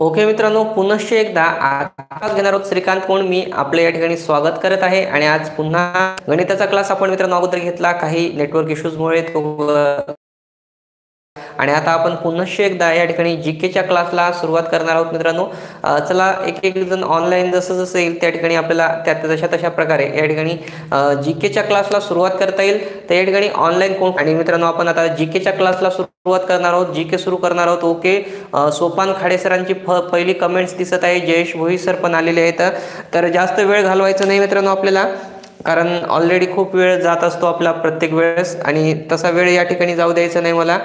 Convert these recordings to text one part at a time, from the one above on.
Okay मित्रांनो पुनश्च एकदा आज घेणार आहोत श्रीकांत कोण. मी आपलं या ठिकाणी स्वागत करत आहे आणि आज पुन्हा गणिताचा क्लास आपण मित्रांनो अगोदर घेतला. काही नेटवर्क इश्यूजमुळे आणि आता आपण पुनश्च एकदा या ठिकाणी जी केच्या क्लासला सुरुवात करणार आहोत मित्रांनो. चला एक एक जण ऑनलाईन जसं जसं येईल त्या ठिकाणी आपल्याला त्या तशा तशा प्रकारे या ठिकाणी जी केच्या क्लासला सुरुवात करता येईल. तर या ठिकाणी ऑनलाईन कोण? आणि मित्रांनो आपण आता जी केच्या क्लासला सुरुवात करणार आहोत. जी के सुरू करणार आहोत. ओके सोपान खाडे सरांची फ पहिली कमेंट्स दिसत आहे. जयेश भोई सर पण आलेले आहेत. तर जास्त वेळ घालवायचं नाही मित्रांनो आपल्याला. कारण ऑलरेडी खूप वेळ जात असतो आपला प्रत्येक वेळेस. आणि तसा वेळ या ठिकाणी जाऊ द्यायचा नाही मला.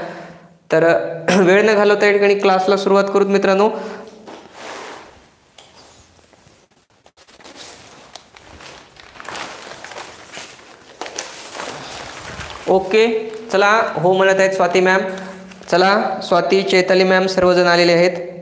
तर वेळ न घालवता या ठिकाणी क्लासला सुरुवात करूत मित्रांनो. ओके चला. हो म्हणत आहेत स्वाती मॅम. चला स्वाती चैताली मॅम सर्वजण आलेले आहेत.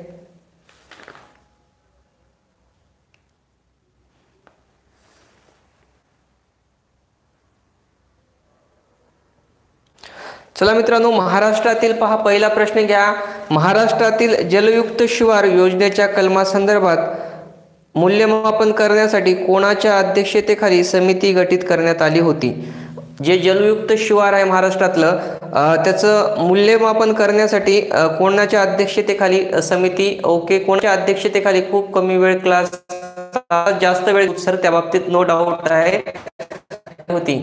चला मित्रांनो महाराष्ट्रातील पहा पहिला प्रश्न घ्या. महाराष्ट्रातील जलयुक्त शिवार योजनेच्या कलमासंदर्भात मूल्यमापन करण्यासाठी कोणाच्या अध्यक्षतेखाली समिती गठीत करण्यात आली होती? जे जलयुक्त शिवार आहे महाराष्ट्रातलं त्याचं मूल्यमापन करण्यासाठी कोणाच्या अध्यक्षतेखाली समिती ओके कोणाच्या अध्यक्षतेखाली खूप कमी वेळ क्लास जास्त वेळ सर त्या बाबतीत नो डाऊट आहे. होती.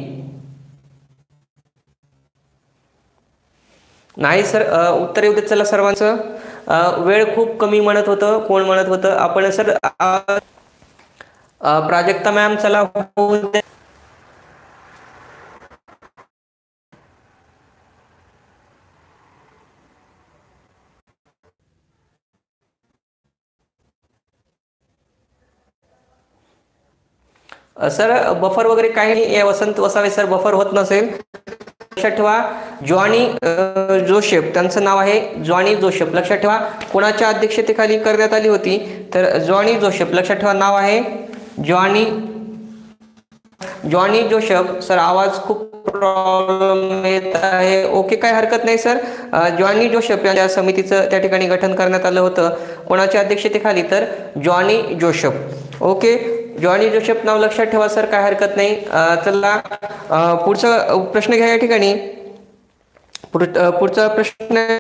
नाही सर उत्तर येऊ देत चला सर्वांचं. वेळ खूप कमी म्हणत होतं कोण म्हणत होतं? आपण सर प्राजक्ता मॅम चला सर बफर वगैरे काही नाही वसंत वसावे सर बफर होत नसेल. लक्षात ठेवा. जॉनी जोशेफ त्यांचं नाव आहे जॉनी जोशेफ लक्षात ठेवा. कोणाच्या अध्यक्षतेखाली करण्यात आली होती? तर जॉनी जोशेफ लक्षात ठेवा नाव आहे जॉनी जॉनी जोशेफ सर आवाज खूप प्रॉब्लेम येत आहे. ओके काय हरकत नाही सर. जॉनी जोशेफ यांच्या समितीचं त्या ठिकाणी गठन करण्यात आलं होतं. कोणाच्या अध्यक्षतेखाली? तर Johnny Joseph okay Johnny Joseph नाव लक्षात ठेवा सर. काय हरकत नाही. चला. पुढचा प्रश्न घ्या या ठिकाणी. पुढचा प्रश्न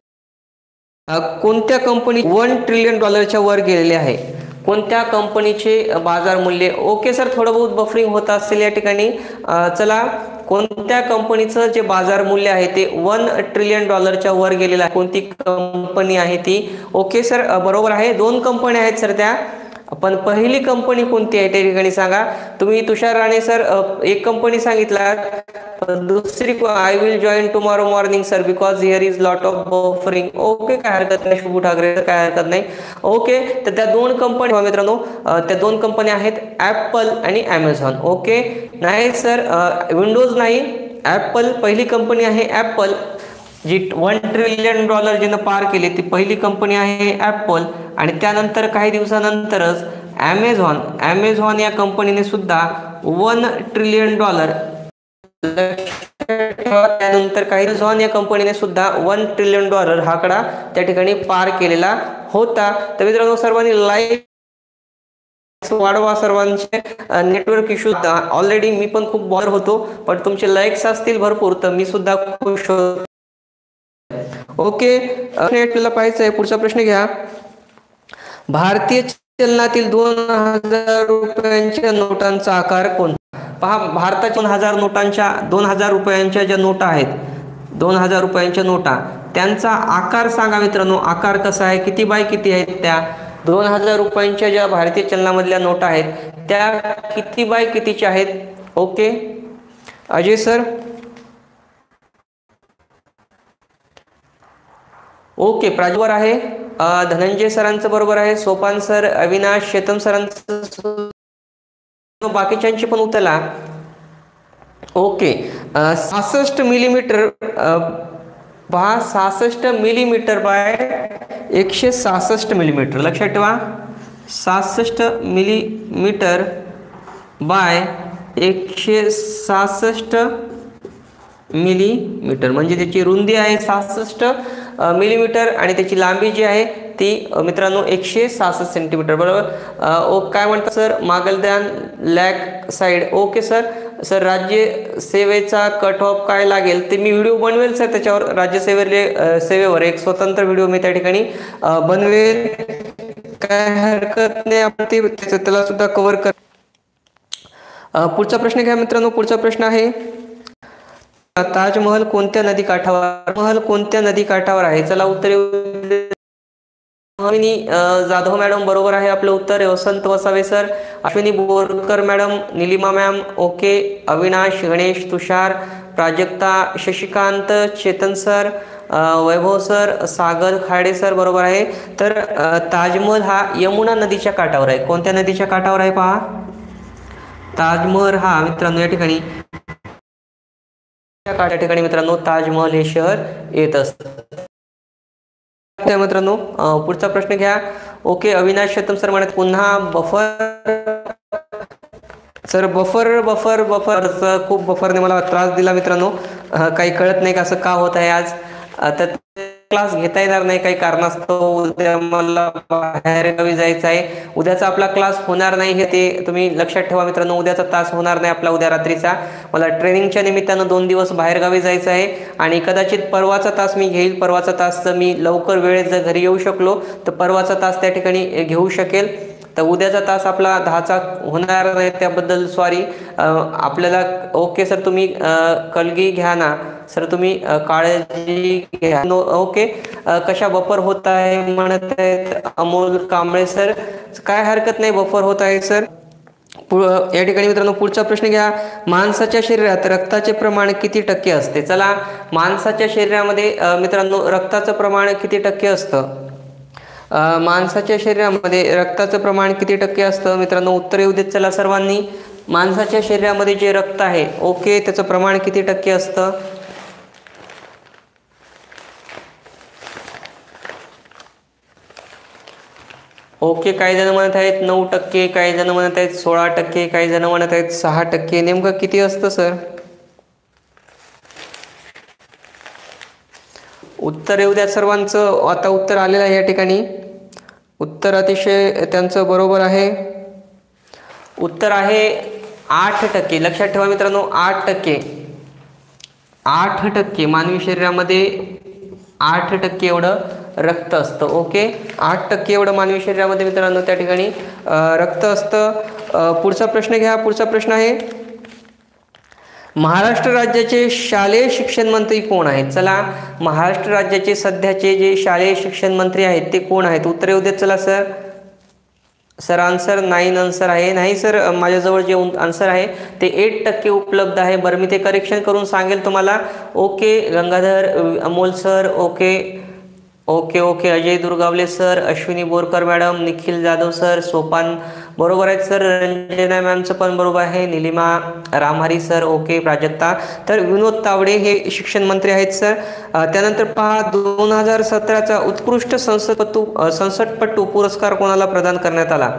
कोणत्या कंपनी वन ट्रिलियन डॉलरच्या वर गेलेले आहे? कोणत्या कंपनीचे बाजार मूल्य? ओके सर थोडं बहुत बफरिंग होत असेल या ठिकाणी. चला कोणत्या कंपनीचं जे बाजार मूल्य आहे ते वन ट्रिलियन डॉलरच्या वर गेलेलं आहे? कोणती कंपनी आहे ती? ओके सर बरोबर आहे. दोन कंपन्या आहेत सर त्या. पण पहिली कंपनी कोणती आहे? त्या ठिकाणी सांगा. तुम्ही तुषार राणे सर एक कंपनी सांगितला दुसरी I will join tomorrow morning sir because here is lot of buffering okay काय हरकत नाही शुभू ठाकरे काय हरकत नाही. ओके तर त्या दोन कंपनी हो मित्रांनो त्या दोन कंपन्या आहेत ॲपल आणि ॲमेझॉन ओके नाही सर विंडोज नाही ॲपल पहिली कंपनी आहे ॲपल जी वन ट्रिलियन डॉलर जिनं पार केले ती पहिली कंपनी आहे ॲपल आणि त्यानंतर काही दिवसानंतरच ॲमेझॉन ॲमेझॉन या कंपनीने सुद्धा वन ट्रिलियन डॉलर त्यानंतर काही झॉन या कंपनीने सुद्धा वन ट्रिलियन डॉलर हा कडा त्या ठिकाणी पार केलेला होता. तर मित्रांनो सर्वांनी लाईक वाढवा सर्वांचे. नेटवर्क इश्यू ऑलरेडी मी पण खूप बॉर होतो पण तुमचे लाईक्स असतील भरपूर तर मी सुद्धा खुश होतो. ओके आपल्याला पाहायचं आहे. पुढचा प्रश्न घ्या. भारतीय चलनातील दोन हजार रुपयांच्या नोटांचा आकार कोण पहा भारताच्या दोन हजार नोटांच्या दोन हजार रुपयांच्या ज्या नोटा आहेत दोन हजार रुपयांच्या नोटा त्यांचा आकार सांगा मित्रांनो. आकार कसा आहे? किती बाय किती आहेत त्या? दोन हजार रुपयांच्या ज्या भारतीय चलनामधल्या नोटा आहेत त्या किती बाय कितीच्या आहेत? ओके. अजय सर? ओके प्राजवर आहे. धनंजय सरांचं बरोबर आहे. सोपान सर अविनाश शेतम सरांचं बाकीच्यांची पण उतला ओके सहासष्ट मिलीमीटर पहा सहासष्ट मिलीमीटर बाय एकशे सहासष्ट मिलीमीटर. लक्षात ठेवा. सहासष्ट मिलीमीटर बाय एकशे सहासष्ट मिलीमीटर. म्हणजे त्याची रुंदी आहे सहासष्ट मिलीमीटर आणि त्याची लांबी जी आहे ती मित्रांनो एकशे सहासष्ट सेंटीमीटर बरोबर? ओ काय म्हणतात सर? मागलदान लॅक साईड. Okay sir. सर राज्य सेवेचा कट ऑफ काय लागेल ते मी व्हिडिओ बनवेल सर. त्याच्यावर राज्यसेवेले सेवेवर एक स्वतंत्र व्हिडिओ मी त्या ठिकाणी बनवेल. काय हरकत नाही आपण ते त्याचं- त्याला सुद्धा कव्हर कर पुढचा प्रश्न घ्या मित्रांनो. पुढचा प्रश्न आहे ताजमहल कोणत्या नदी काठावर महल कोणत्या नदी काठावर आहे? चला उत्तर अश्विनी जाधव मॅडम बरोबर आहे आपलं उत्तर. Vasant Vasave sir Ashwini Borkar madam Nilima ma'am okay Avinash Ganesh Tushar Prajakta Shashikant Chetan sir Vaibhav sir Sagar Khade sir बरोबर आहे. तर ताजमहल हा यमुना नदीच्या काठावर आहे. कोणत्या नदीच्या काठावर आहे पहा? ताजमहल हा मित्रांनो या ठिकाणी ठिकाणी मित्रांनो ताजमहल हे शहर येत असतं. मित्रांनो पुढचा प्रश्न घ्या. ओके अविनाश शतम सर म्हणत पुन्हा buffer. Sir buffer buffer buffer. खूप बफरने मला त्रास दिला मित्रांनो. काही कळत नाही का असं का होत आहे आज? तर क्लास घेता येणार नाही काही कारणास्तव उद्या मला बाहेरगावी जायचं आहे. उद्याचा आपला क्लास होणार नाही हे ते तुम्ही लक्षात ठेवा मित्रांनो उद्याचा तास होणार नाही आपला उद्या रात्रीचा. मला ट्रेनिंगच्या निमित्तानं दोन दिवस बाहेरगावी जायचं आहे आणि कदाचित परवाचा तास मी घेईल. परवाचा तास जर मी लवकर वेळेत जर घरी येऊ शकलो तर परवाचा तास त्या ठिकाणी घेऊ शकेल. तर उद्याचा तास आपला दहाचा होणार नाही त्याबद्दल सॉरी आपल्याला ओके सर तुम्ही कलगी घ्या ना. सर तुम्ही काळजी घ्या. No okay. कशा बफर होत आहे म्हणत आहेत अमोल कांबळे सर? काय हरकत नाही बफर होत आहे सर. पु या ठिकाणी मित्रांनो पुढचा प्रश्न घ्या. माणसाच्या शरीरात रक्ताचे प्रमाण किती टक्के असते? चला माणसाच्या शरीरामध्ये मित्रांनो रक्ताचं प्रमाण किती टक्के असतं? माणसाच्या शरीरामध्ये रक्ताचं प्रमाण किती टक्के असतं? मित्रांनो उत्तर येऊ देत चला सर्वांनी. माणसाच्या शरीरामध्ये जे रक्त आहे ओके त्याचं प्रमाण किती टक्के असतं? ओके काही जण म्हणत आहेत नऊ टक्के काही जण म्हणत आहेत सोळा टक्के काही जण म्हणत आहेत सहा टक्के. नेमकं किती असतं सर? उत्तर येऊ द्या सर्वांचं. आता उत्तर आलेलं आहे या ठिकाणी. उत्तर अतिशय त्यांचं बरोबर आहे. उत्तर आहे आठ टक्के. लक्षात ठेवा मित्रांनो आठ टक्के. आठ टक्के. मानवी शरीरामध्ये आठ टक्के एवढं रक्त असतं ओके आठ टक्के एवढं मानवी शरीरामध्ये मित्रांनो त्या ठिकाणी रक्त असतं. पुढचा प्रश्न घ्या पुढचा प्रश्न आहे. महाराष्ट्र राज्याचे शालेय शिक्षण मंत्री कोण आहेत? चला महाराष्ट्र राज्याचे सध्याचे जे शालेय शिक्षण मंत्री आहेत ते कोण आहेत? उत्तर येऊ देत चला sir sir answer nine answer आहे. नाही सर माझ्याजवळ जे आन्सर आहे ते एट टक्के उपलब्ध आहे. बरं मी ते करेक्शन करून सांगेल तुम्हाला. Okay Gangadhar Amol sir okay okay okay. Ajay Durgawale sir. Ashwini Borkar madam. Nikhil Jadhav sir. Sopan. बरोबर आहेत सर. रंजना मॅमचं पण बरोबर आहे. निलिमा रामहरी सर. ओके प्राजक्ता. तर विनोद तावडे हे शिक्षण मंत्री आहेत सर. त्यानंतर पहा दोन हजार सतराचा उत्कृष्ट संसदपटू संसदपटू पुरस्कार कोणाला प्रदान करण्यात आला?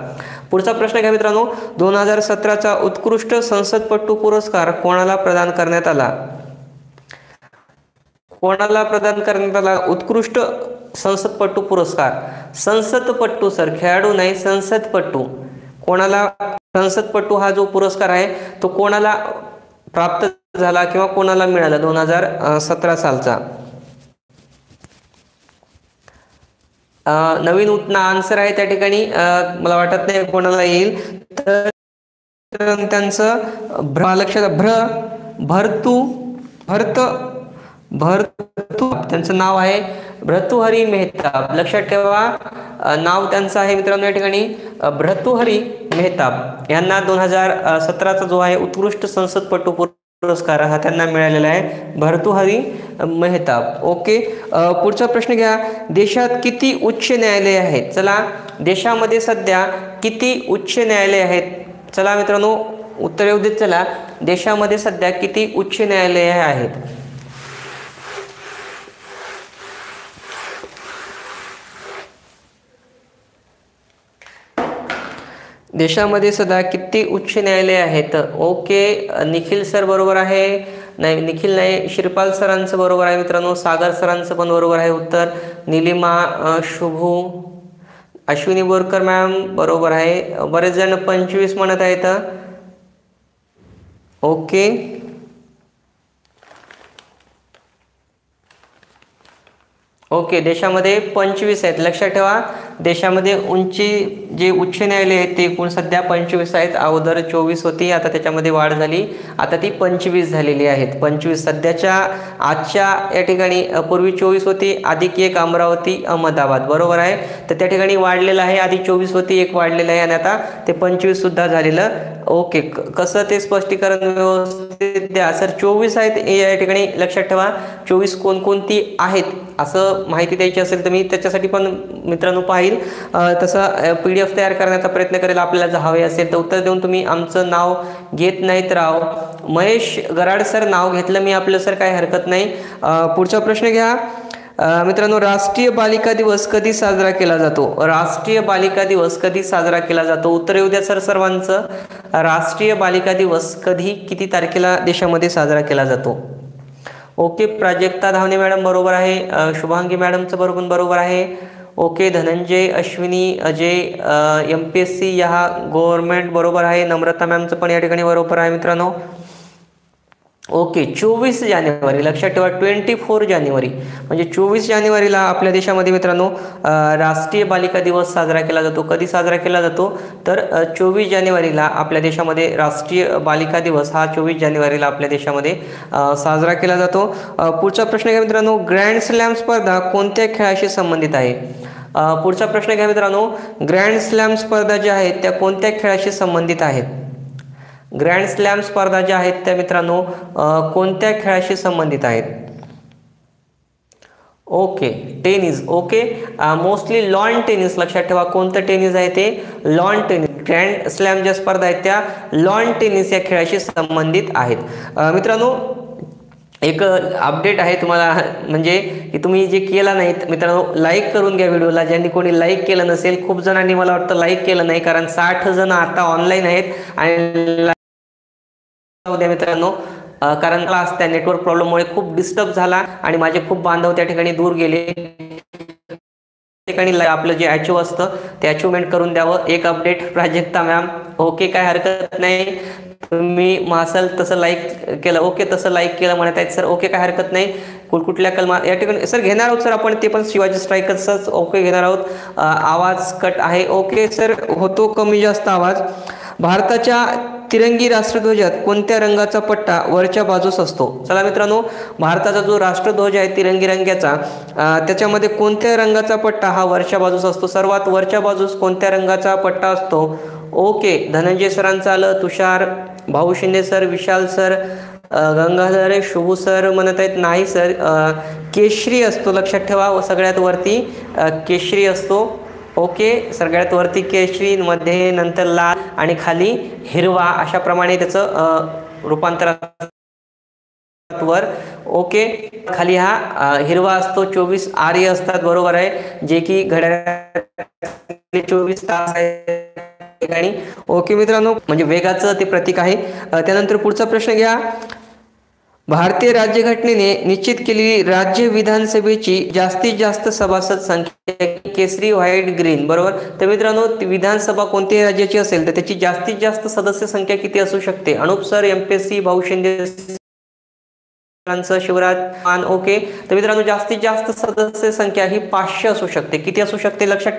पुढचा प्रश्न घ्या मित्रांनो. दोन हजार सतराचा उत्कृष्ट संसदपटू पुरस्कार कोणाला प्रदान करण्यात आला? कोणाला प्रदान करण्यात आला उत्कृष्ट संसदपटू पुरस्कार? संसदपट्टू सर खेळाडू नाही संसदपट्टू कोणाला संसदपट्टू हा जो पुरस्कार आहे तो कोणाला प्राप्त झाला किंवा कोणाला मिळाला दोन हजार सतरा सालचा? नवीन उत्तर आन्सर आहे त्या ठिकाणी. मला वाटत नाही कोणाला येईल. तर त्यांचं भ्र लक्षात भ्र भरतू भरत भरतू त्यांचं नाव आहे भ्रतुहरी मेहताब. लक्षात ठेवा नाव त्यांचं आहे मित्रांनो या ठिकाणी भ्रतुहरी मेहताब. यांना दोन हजार सतराचा जो आहे उत्कृष्ट संसदपटू पुरस्कार हा त्यांना मिळालेला आहे भरतुहरी मेहताब. ओके पुढचा प्रश्न घ्या. देशात किती उच्च न्यायालय आहेत? चला देशामध्ये सध्या किती उच्च न्यायालय आहेत? चला मित्रांनो उत्तर येऊ देत चला. देशामध्ये सध्या किती उच्च न्यायालये आहेत? देशामध्ये सध्या किती उच्च न्यायालय आहेत? ओके निखिल सर बरोबर आहे. नाही निखिल नाही शिरपाल सरांचं बरोबर आहे मित्रांनो. सागर सरांचं पण बरोबर आहे उत्तर. निलिमा शुभू अश्विनी बोरकर मॅम बरोबर आहे. बरेच जण पंचवीस म्हणत आहेत. ओके. ओके देशामध्ये पंचवीस आहेत. लक्षात ठेवा देशामध्ये उंची जे उच्च न्यायालय आहेत ते एकूण सध्या पंचवीस आहेत. अगोदर चोवीस होती आता त्याच्यामध्ये वाढ झाली. आता ती पंचवीस झालेली आहेत. पंचवीस सध्याच्या आजच्या या ठिकाणी पूर्वी चोवीस होती अधिक एक अमरावती अहमदाबाद. बरोबर आहे? तर त्या ठिकाणी वाढलेलं आहे आधी चोवीस होती एक वाढलेलं आहे आणि आता ते पंचवीस सुद्धा झालेलं. ओके क- कसं ते स्पष्टीकरण व्यवस्थित द्या? सर चोवीस आहेत या ठिकाणी लक्षात ठेवा. चोवीस कोणकोणती आहेत? असं माहिती द्यायची असेल तर मी त्याच्यासाठी पण मित्रांनो पाहिल. तसं पी डी एफ तयार करण्याचा प्रयत्न करेल. आपल्याला जर हवे असेल तर उत्तर देऊन तुम्ही आमचं नाव घेत नाहीत राव. महेश गराड सर नाव घेतलं मी आपलं सर काही हरकत नाही. पुढचा प्रश्न घ्या. मित्रांनो राष्ट्रीय बालिका दिवस कधी साजरा केला जातो? राष्ट्रीय बालिका दिवस कधी साजरा केला जातो? उत्तर येऊ द्या सर सर्वांचं. राष्ट्रीय बालिका दिवस कधी किती तारखेला देशामध्ये साजरा केला जातो? ओके प्राजक्ता धावणे मॅडम बरोबर आहे शुभांगी मॅडमचं बरोबर बरोबर आहे. Okay Dhananjay Ashwini Ajay M P S C या गव्हर्मेंट बरोबर आहे नम्रता मॅमचं पण या ठिकाणी बरोबर आहे मित्रांनो. ओके चोवीस जानेवारी लक्षात ठेवा ट्वेंटी फोर जानेवारी. म्हणजे चोवीस जानेवारीला आपल्या देशामध्ये मित्रांनो राष्ट्रीय बालिका दिवस साजरा केला जातो. कधी साजरा केला जातो? तर चोवीस जानेवारीला आपल्या देशामध्ये राष्ट्रीय बालिका दिवस हा चोवीस जानेवारीला आपल्या देशामध्ये साजरा केला जातो. पुढचा प्रश्न घ्या मित्रांनो ग्रँड स्लॅम स्पर्धा कोणत्या खेळाशी संबंधित आहे? पुढचा प्रश्न घ्या मित्रांनो ग्रँड स्लॅम स्पर्धा ज्या आहेत त्या कोणत्या खेळाशी संबंधित आहेत? ग्रँड स्लॅम स्पर्धा ज्या आहेत त्या मित्रांनो कोणत्या खेळाशी संबंधित आहेत? Okay tennis. Okay mostly lawn tennis. लक्षात ठेवा कोणतं टेनिस आहे ते? Lawn tennis. ग्रँड स्लॅम ज्या स्पर्धा आहेत त्या लॉन टेनिस या खेळाशी संबंधित आहेत. मित्रांनो एक अपडेट आहे तुम्हाला म्हणजे की तुम्ही जे केला नाहीत मित्रांनो लाईक करून घ्या व्हिडिओला. ज्यांनी कोणी लाईक केलं नसेल खूप जणांनी मला वाटतं लाईक केलं नाही कारण साठ जण आता ऑनलाईन आहेत आणि उद्या मित्रांनो. कारण क्लास त्या नेटवर्क प्रॉब्लेममुळे खूप डिस्टर्ब झाला आणि माझे खूप बांधव त्या ठिकाणी दूर गेले. ठिकाणी आपलं जे अचीव असतं ते अचिव्हमेंट करून द्यावं. एक अपडेट प्राजक्ता मॅम ओके काय हरकत नाही. तुम्ही मासल तसं लाईक केलं. ओके तसं लाईक केलं म्हणत आहेत सर ओके काय हरकत नाही. कुठ कुठल्या कलमा या ठिकाणी सर घेणार आहोत सर आपण. ते पण शिवाजी स्ट्रायकर्सच ओके घेणार आहोत. आवाज कट आहे. ओके सर होतो कमी जास्त आवाज. भारताच्या तिरंगी राष्ट्रध्वजात कोणत्या रंगाचा पट्टा वरच्या बाजूस असतो? चला मित्रांनो भारताचा जो राष्ट्रध्वज आहे तिरंगी रंगाचा त्याच्यामध्ये कोणत्या रंगाचा पट्टा हा वरच्या बाजूस असतो? सर्वात वरच्या बाजूस कोणत्या रंगाचा पट्टा असतो? ओके धनंजय सरांचं आलं तुषार भाऊ Shinde sir Vishal sir Gangadhar Shubhu sir म्हणत आहेत नाही सर केशरी असतो लक्षात ठेवा सगळ्यात वरती केशरी असतो. ओके सगळ्यात वरती केशरीमध्ये नंतर लाल आणि खाली हिरवा अशा प्रमाणे त्याचं रूपांतर वर. ओके खाली हा हिरवा असतो चोवीस आर्य असतात बरोबर आहे जे की घड्याळ चोवीस तास आहे. ठिकाणी ओके मित्रांनो म्हणजे वेगाचं ते प्रतीक आहे. त्यानंतर पुढचा प्रश्न घ्या. भारतीय राज्यघटनेने निश्चित केलेली राज्य विधानसभेची जास्तीत जास्त सभासद संख्या केसरी व्हाईट ग्रीन बरोबर? तर मित्रांनो विधानसभा कोणत्याही राज्याची असेल तर त्याची जास्तीत जास्त सदस्य संख्या किती असू शकते? Anup sir M P S C भाऊ शिंदे शिवराज मान ओके. तर मित्रांनो जास्तीत जास्त सदस्य संख्या ही पाचशे असू शकते. किती असू शकते? लक्षात